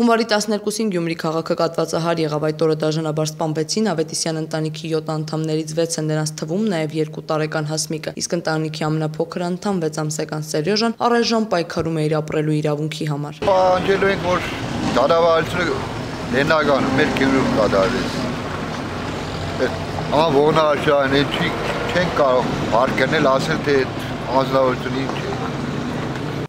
Հունվարի 12-ին Գյումրի քաղաքը կատվածահար եղավ այդ օրը դաժանաբար սպանվեցին Ավետիսյան ընտանիքի 7 անդամներից 6-ը նրանց թվում նաև 2 տարեկան Հասմիկը, իսկ ընտանիքի ամենափոքր անդամ 6 ամսական Սերյոժան առայժմ պայքարում է իր ապրելու իրավունքի համար։ Պահանջելու ենք, որ դարավարությունը լենական մեր Գյումրիում կատարվեց։ Այդ անողնաշան է չի չեն կարող արկնել ասել թե անձնավորությունը ինչ է։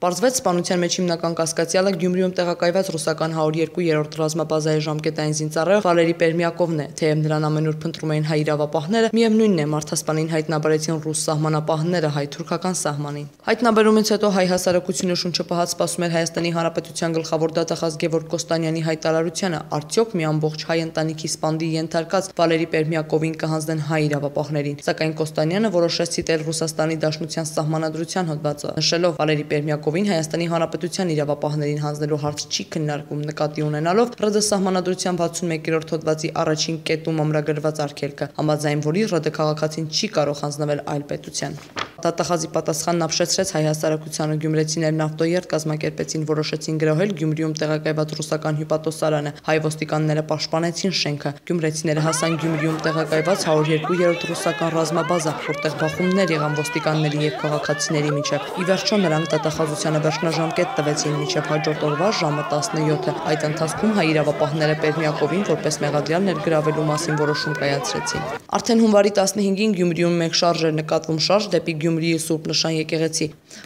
Պարզվեց սպանության մեջ հիմնական կասկածյալը Գյումրիում տեղակայված ռուսական 102-րդ ռազմաբազայի ժամկետային զինծառայող Վալերի Պերմյակովն է, թեև նրան ամենուր փնտրում էին հայ իրավապահները, միևնույնն է մարդասպանին հայտնաբերեցին ռուս սահմանապահները հայ-թուրքական սահմանին։ Հայտնաբերումից հետո հայ հասարակությունը շունչը պահած սպասում էր Հայաստանի Հանրապետության գլխավոր դատախազ Գևորգ Կոստանյանի հայտարարությանը, արդյոք մի ամբողջ հայ ընտանիքի սպանդի ենթարկած Վալերի Պերմյակովին կհանձնեն հայ իրավապահներին։ Սակայն Կոստանյանը որոշեց ցիտել Ռուսաստանի Դաշնության սահմանադրության հոդվածը, նշելով Վալերի Պերմյակովի Մոսկովին Հայաստանի Հանրապետության իրավապահներին հանձնելու հարց չի քննարկվում նկատի ունենալով ՌԴ սահմանադրության 61-րդ հոդվածի առաջին կետում ամրագրված արգելքը, համաձայն որի ՌԴ քաղաքացին չի կարող հանձնվել այլ պետության։ Դատախազի պատասխանն ապշեցրեց հայ հասարակությանը Գյումրեցիներն ավտոերտ կազմակերպեցին, որոշեցին գրոհել Գյումրիում տեղակայված ռուսական հյուպատոսարանը։ Հայ ոստիկանները պաշտպանեցին շենքը։ Գյումրեցիները հասան Գյումրիում տեղակայված 102-րդ ռուսական ռազմաբազա, որտեղ բախումներ եղան ոստիկանների եւ քաղաքացիների միջև։ Ի վերջո նրանք դատախազությանը վերջնաժամկետ տվեցին միջև հաջորդ օրվա ժամը 17-ը։ Այդ ընթացքում հայ իրավապահները Պերմյակովին որպես մեղադրյալ ներգրավելու մասին որոշում կայացրեցին։ Արդեն հունվարի 15-ին Գյումրիում մեկ շարժ էր նկատվում շարժ դեպի Գյումրիի Սուրբ Նշան եկեղեցի,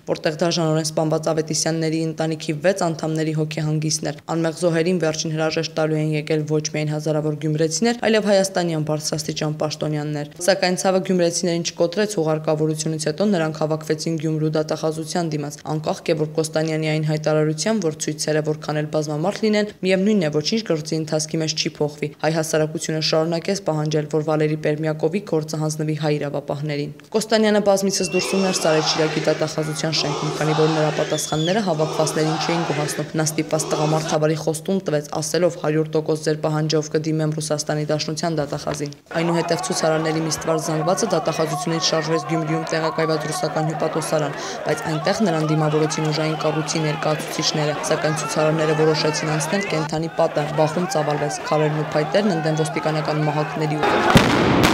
որտեղ դաժանորեն սպանված Ավետիսյանների ընտանիքի 6 անդամների հոգեհանգիստներ անմեղ զոհերին վերջին հրաժեշտ տալու են եկել ոչ միայն հազարավոր գյումրեցիներ, այլև հայաստանյան բարձրաստիճան պաշտոնյաներ։ Սակայն ցավը գյումրեցիներին չկոտրեց հուղարկավորությունից հետո նրանք հավաքվեցին Գյումրու դատախազության դիմաց, անկախ Գևորգ Կոստանյանի այն հայտարարության, որ ցույցերը որքան էլ բազմամարդ լինեն, միևնույնն է ոչինչ գործի ընթացքի մեջ չի փոխվի։ Հայ հասարակությունը շարունակեց պահանջել, որ Վալերի Պերմյակովի գործը հանձնվի հայ իրավապահներին։ Կոստանյանը բազմիցս դուրս ուներ Սարեջ Շիրակի դատախազության շենքում, քանի որ նրա պատասխանները հավաքվածներին չէին գոհացնում։ Նա ստիպված տղամարդավարի խոստում տվեց, ասելով 100% ձեր պահանջով կդիմեմ Ռուսաստանի Դաշնության դատախազին։ Այնուհետև ցուցարարների մի ստվար զանգվածը դատախազությունից շարժվեց Գյումրիում տեղակայված ռուսական հյուպատոսարան, բայց այնտեղ նրան դիմավորեցին ուժային կառույցի ներկայացուցիչները, սակայն ցուցարարները որոշեցին անցնել կենթանի պատը, բախում ծավալվեց, քարերն ու փայտերն ընդդեմ ոստիկանական մահակների ու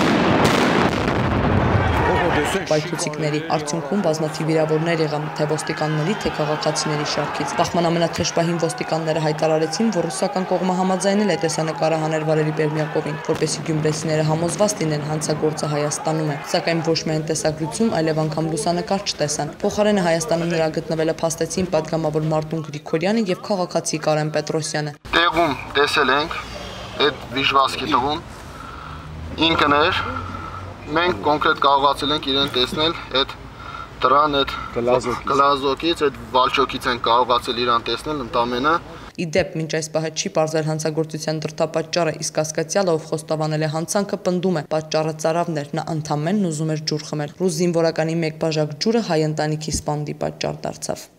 Պայթուցիկների արդյունքում բազմաթիվ վիրավորներ եղան թե ոստիկանների, թե քաղաքացիների շարքից։ Բախմանամենաթեժ պահին ոստիկանները հայտարարեցին, որ ռուսական կողմը համաձայնել է տեսանկարահաներ Վալերի Պերմյակովին, որպեսզի գյումրեցիները համոզված լինեն հանցագործը Հայաստանում է։ Սակայն ոչ միայն տեսագրություն, այլև անգամ լուսանկար չտեսան։ Փոխարենը Հայաստանում նրա գտնվելը փաստեցին падգամավոր Մարտուն Գրիգորյանը եւ քաղաքացի Կարեն Պետրոսյանը։ Տեղում տեսել ենք այդ վիժվասկի տղուն ինքն էր մենք կոնկրետ կարողացել ենք իրեն տեսնել այդ դրան այդ գլազոկից, այդ վալչոկից են կարողացել իրան տեսնել ընդամենը Իդեպ մինչ այս պահը չի բարձր հանցագործության դրդապատճառը, իսկ կասկածյալը ով խոստովանել է հանցանքը պնդում է. Պատճառը ծարավներ, նա ընդամենն ուզում էր ջուր խմել։ Ռուս զինվորականի մեկ բաժակ ջուրը հայ ընտանիքի սպանդի պատճառ դարձավ։